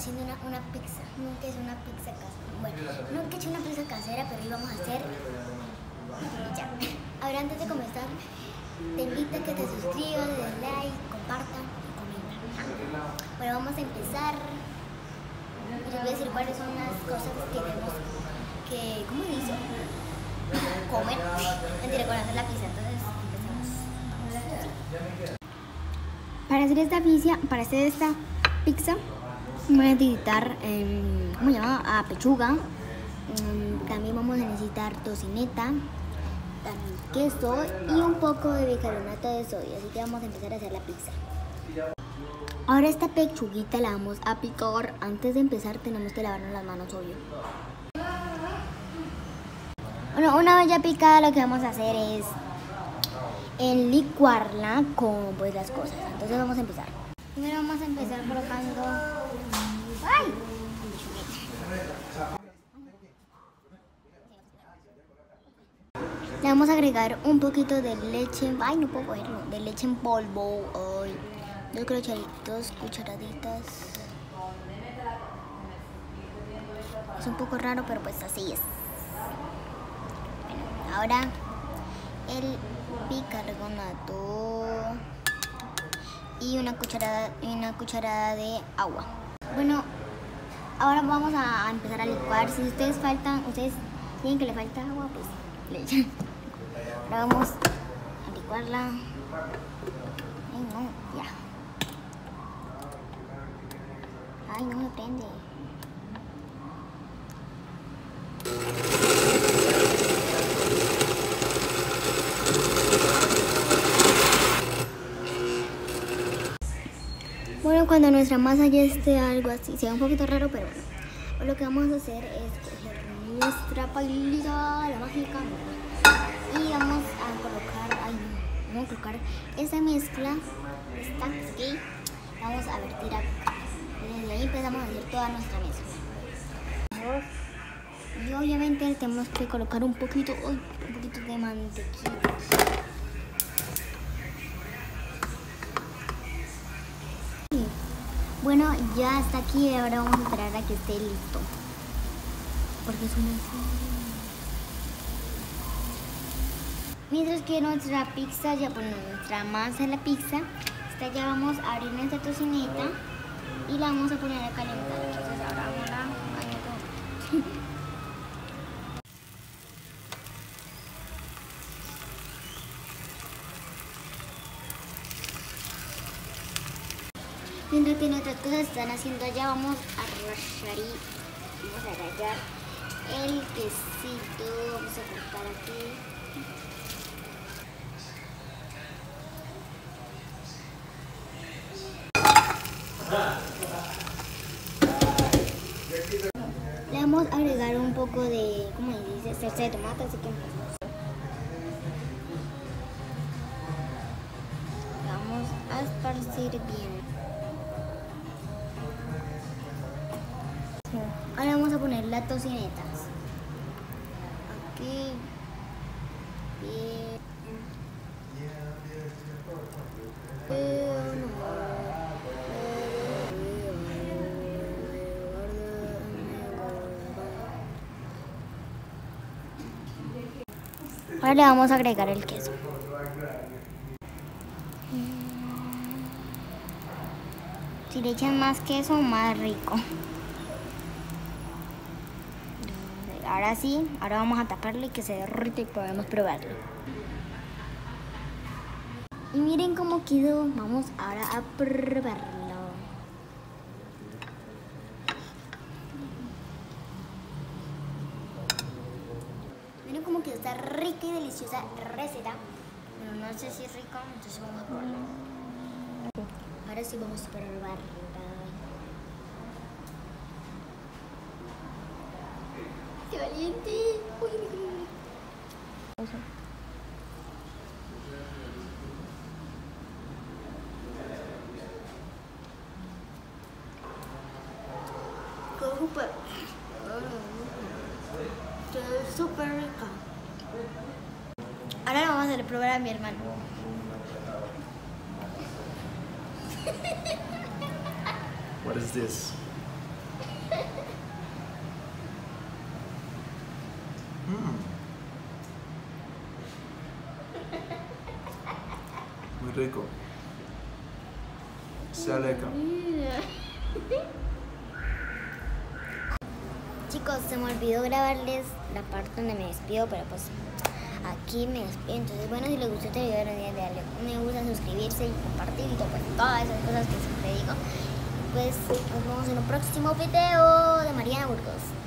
haciendo una, una pizza. Nunca es una pizza casera. Bueno, nunca he hecho una pizza casera, pero hoy vamos a hacer. Ya. Ahora, antes de comenzar, te invito a que te suscribas, le des like, compartan y comenten. Bueno, vamos a empezar. Y les voy a decir cuáles son las cosas que tenemos que. ¿Cómo dice? Comer. Mentira, con hacer la pizza. Entonces, empecemos. Para hacer esta pizza, para hacer esta pizza, voy a necesitar, em, ¿cómo se llama? Ah, pechuga. Em, también vamos a necesitar tocineta, también queso y un poco de bicarbonato de sodio. Así que vamos a empezar a hacer la pizza. Ahora esta pechuguita la vamos a picar. Antes de empezar tenemos que lavarnos las manos, obvio. Bueno, una vez ya picada lo que vamos a hacer es en licuarla con pues las cosas. Entonces vamos a empezar. Primero vamos a empezar colocando. ¡Ay! Le vamos a agregar un poquito de leche. Ay, no puedo cogerlo. De leche en polvo. Dos cucharaditas. Es un poco raro, pero pues así es. Bueno, ahora el bicarbonato y una cucharada una cucharada de agua. Bueno, ahora vamos a empezar a licuar. Si ustedes faltan, ustedes tienen que le falta agua, pues le echan. Ahora vamos a licuarla. Ay no, ya. Ay no me prende. Bueno, cuando nuestra masa ya esté algo así, sea un poquito raro, pero bueno. Lo que vamos a hacer es coger nuestra palita, la mágica, y vamos a colocar, ay, vamos a colocar esa mezcla, esta aquí, vamos a vertir acá. Desde ahí empezamos a hacer toda nuestra mezcla. Y obviamente tenemos que colocar un poquito, un poquito de mantequilla. Bueno, ya está aquí, ahora vamos a esperar a que esté listo. Porque es una Mientras que nuestra pizza, ya bueno, nuestra masa de la pizza, está ya vamos a abrir nuestra tocineta y la vamos a poner a calentar. Entonces ahora vamos a Mientras que nuestras cosas están haciendo allá, vamos a rayar y vamos a rayar el quesito. Vamos a cortar aquí. Le vamos a agregar un poco de, ¿cómo dice? Salsa de tomate, así que. Vamos a esparcir bien. Poner las tocinetas. Aquí. Ahora le vamos a agregar el queso. Si le echan más queso, más rico. Ahora sí, ahora vamos a taparle y que se derrite y podemos probarlo. Y miren cómo quedó. Vamos ahora a probarlo. Miren cómo quedó esta rica y deliciosa receta. Pero no sé si es rico, entonces vamos a probarlo. Ahora sí vamos a probarla. ¡Qué valiente! Uy, uy, uy, súper. Rica. Ahora vamos a probar a mi hermano. What is this? Mm. Muy rico. Se aleca. Chicos, se me olvidó grabarles la parte donde me despido, pero pues aquí me despido. Entonces, bueno, si les gustó este video, no olviden darle un me gusta, suscribirse y compartir y todas esas cosas que siempre digo. Pues nos vemos en un próximo video de Mariana Burgos.